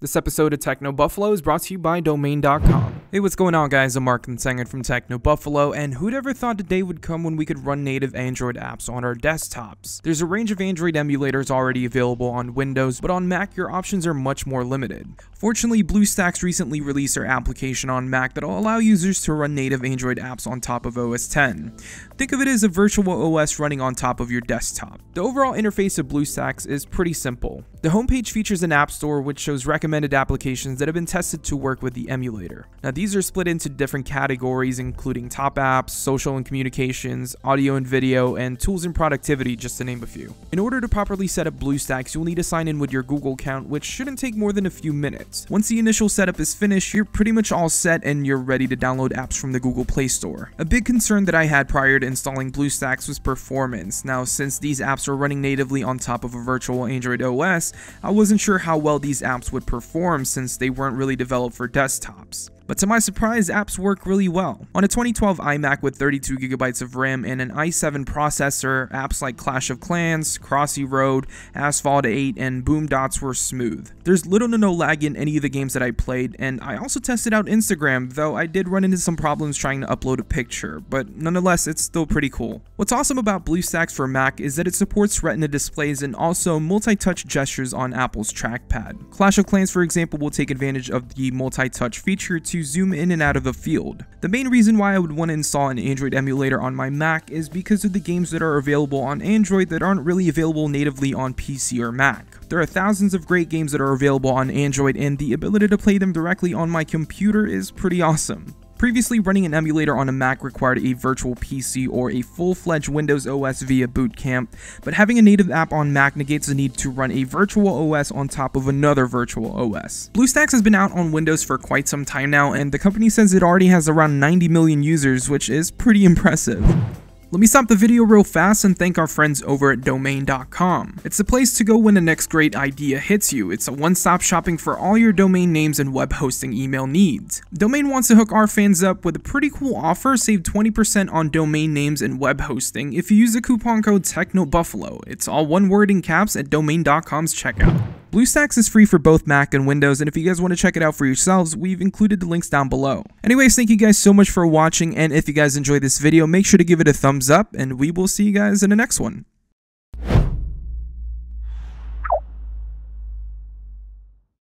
This episode of Techno Buffalo is brought to you by Domain.com. Hey, what's going on, guys? I'm Mark Sanger from Techno Buffalo, and who'd ever thought the day would come when we could run native Android apps on our desktops? There's a range of Android emulators already available on Windows, but on Mac, your options are much more limited. Fortunately, BlueStacks recently released their application on Mac that'll allow users to run native Android apps on top of OS 10. Think of it as a virtual OS running on top of your desktop. The overall interface of BlueStacks is pretty simple. The homepage features an app store which shows recommended applications that have been tested to work with the emulator. Now these are split into different categories including top apps, social and communications, audio and video, and tools and productivity just to name a few. In order to properly set up BlueStacks, you'll need to sign in with your Google account which shouldn't take more than a few minutes. Once the initial setup is finished, you're pretty much all set and you're ready to download apps from the Google Play Store. A big concern that I had prior to installing BlueStacks was performance. Now since these apps are running natively on top of a virtual Android OS, I wasn't sure how well these apps would perform since they weren't really developed for desktops. But to my surprise, apps work really well. On a 2012 iMac with 32GB of RAM and an i7 processor, apps like Clash of Clans, Crossy Road, Asphalt 8, and Boomdots were smooth. There's little to no lag in any of the games that I played, and I also tested out Instagram, though I did run into some problems trying to upload a picture, but nonetheless, it's still pretty cool. What's awesome about BlueStacks for Mac is that it supports Retina displays and also multi-touch gestures on Apple's trackpad. Clash of Clans, for example, will take advantage of the multi-touch feature to zoom in and out of the field. The main reason why I would want to install an Android emulator on my Mac is because of the games that are available on Android that aren't really available natively on PC or Mac. There are thousands of great games that are available on Android and the ability to play them directly on my computer is pretty awesome. Previously, running an emulator on a Mac required a virtual PC or a full-fledged Windows OS via Boot Camp, but having a native app on Mac negates the need to run a virtual OS on top of another virtual OS. BlueStacks has been out on Windows for quite some time now, and the company says it already has around 90 million users, which is pretty impressive. Let me stop the video real fast and thank our friends over at Domain.com. It's the place to go when the next great idea hits you. It's a one-stop shopping for all your domain names and web hosting email needs. Domain wants to hook our fans up with a pretty cool offer. Save 20% on domain names and web hosting if you use the coupon code TechnoBuffalo. It's all one word in caps at Domain.com's checkout. BlueStacks is free for both Mac and Windows, and if you guys want to check it out for yourselves, we've included the links down below. Anyways, thank you guys so much for watching, and if you guys enjoyed this video, make sure to give it a thumbs up, and we will see you guys in the next one.